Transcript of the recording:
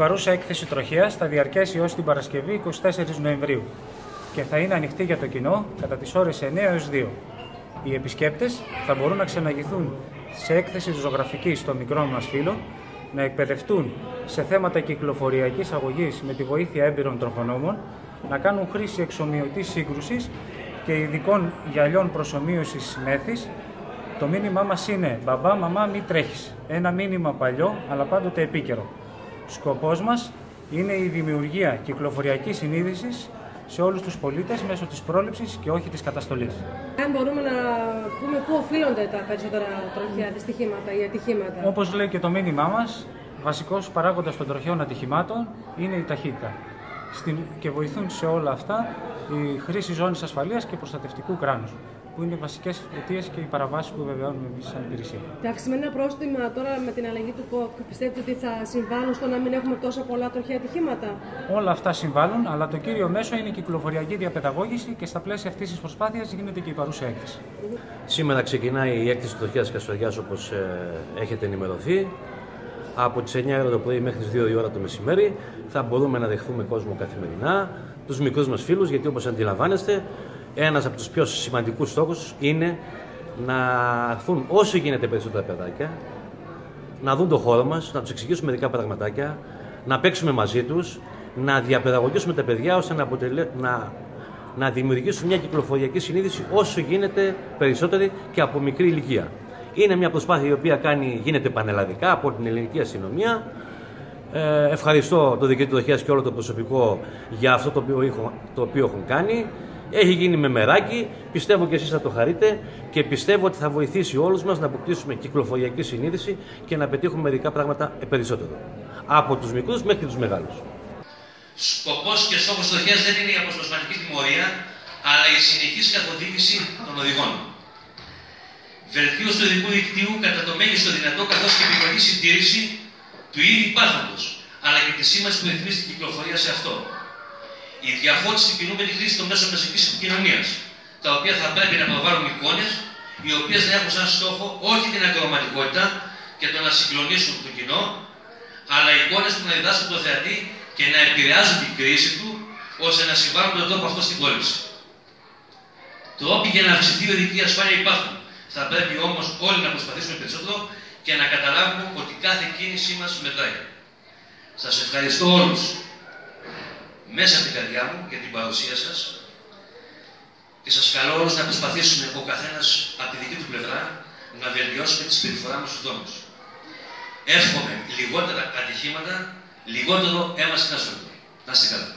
παρούσα έκθεση τροχέας θα διαρκέσει έως την Παρασκευή 24 Νοεμβρίου και θα είναι ανοιχτή για το κοινό κατά τις ώρες 9 έως 2. Οι επισκέπτες θα μπορούν να ξεναγηθούν σε έκθεση ζωγραφική στο μικρό μας φύλλο, να εκπαιδευτούν σε θέματα κυκλοφοριακής αγωγής με τη βοήθεια έμπειρων τροχονόμων, να κάνουν χρήση εξομοιωτής σύγκρουσης και ειδικών γυαλιών προσωμείωσης μέθης. Το μήνυμά μας είναι «Μπαμπά, μαμά, μη τρέχεις». Ένα μήνυμα παλιό, αλλά πάντοτε επίκαιρο. Σκοπός μας είναι η δημιουργία κυκλοφοριακής συνείδησης σε όλους τους πολίτες μέσω της πρόληψης και όχι της καταστολής. Αν μπορούμε να πούμε πού οφείλονται τα περισσότερα τροχιά δυστυχήματα ή ατυχήματα. Όπως λέει και το μήνυμά μας, βασικός παράγοντας των τροχιών ατυχημάτων είναι η ταχύτητα. Στην... Και βοηθούν σε όλα αυτά η χρήση ζώνης ασφαλείας και προστατευτικού κράνους που είναι οι βασικές αιτίες και οι παραβάσεις που βεβαιώνουμε εμείς σαν υπηρεσία. Τα αυξημένα πρόστιμα τώρα με την αλλαγή του ΚΟΚ πιστεύετε ότι θα συμβάλλουν στο να μην έχουμε τόσα πολλά τροχαία ατυχήματα; Όλα αυτά συμβάλλουν, αλλά το κύριο μέσο είναι η κυκλοφοριακή διαπαιδαγώγηση και στα πλαίσια αυτής της προσπάθειας γίνεται και η παρούσα έκθεση. Σήμερα ξεκινάει η έκθεση τροχιάς Κασοριά όπως ε, έχετε ενημερωθεί. Από τις 9 ώρα το πρωί μέχρι τις 2 η ώρα το μεσημέρι θα μπορούμε να δεχθούμε κόσμο καθημερινά, τους μικρούς μας φίλους, γιατί όπως αντιλαμβάνεστε, ένας από τους πιο σημαντικούς στόχους είναι να έρθουν όσο γίνεται περισσότερα παιδάκια, να δουν το χώρο μας, να τους εξηγήσουμε μερικά πραγματάκια, να παίξουμε μαζί τους, να διαπαιδαγωγήσουμε τα παιδιά ώστε να, αποτελε... να... να δημιουργήσουμε μια κυκλοφοριακή συνείδηση όσο γίνεται περισσότερη και από μικρή ηλικία. Είναι μια προσπάθεια η οποία κάνει, γίνεται πανελλαδικά από την ελληνική αστυνομία. Ε, ευχαριστώ το Δικαιωτήριο Δοχείας και όλο το προσωπικό για αυτό το οποίο, το οποίο έχουν κάνει. Έχει γίνει με μεράκι, πιστεύω και εσείς θα το χαρείτε και πιστεύω ότι θα βοηθήσει όλους μας να αποκτήσουμε κυκλοφοριακή συνείδηση και να πετύχουμε μερικά πράγματα περισσότερο. Από τους μικρούς μέχρι τους μεγάλους. Σκοπός και στόχος του δεν είναι η αποσπασματική τιμωρία, αλλά η συνεχής καθοδήγηση των οδηγών. Βελτίωση του οδικού δικτύου κατά το μέγιστο δυνατό, καθώς και επικοινωνική συντήρηση του ήδη υπάρχοντος, αλλά και της σήμανσης που ρυθμίζει την κυκλοφορία σε αυτό η διαφώτιση κοινού με τη χρήση των μέσων μαζικής επικοινωνίας, τα οποία θα πρέπει να προβάλλουν εικόνες, οι οποίες να έχουν σαν στόχο όχι την ακροματικότητα και το να συγκλονίσουν το κοινό, αλλά εικόνες που να διδάσκουν το θεατή και να επηρεάζουν την κρίση του, ώστε να συμβάλλουν τον τρόπο αυτό στην κόλληση. Τρόποι για να αυξηθεί η οδική ασφάλεια υπάρχουν. Θα πρέπει όμως όλοι να προσπαθήσουμε περισσότερο και να καταλάβουμε ότι κάθε κίνησή μας μετράει. Σας ευχαριστώ όλους μέσα από την καρδιά μου για την παρουσία σας και σας καλώ όλους να προσπαθήσουμε ο καθένας από τη δική του πλευρά να βελτιώσουμε τη συμπεριφορά μας στους δρόμους. Εύχομαι λιγότερα ατυχήματα, λιγότερο αίμα στην ασφαλή. Να είστε καλά.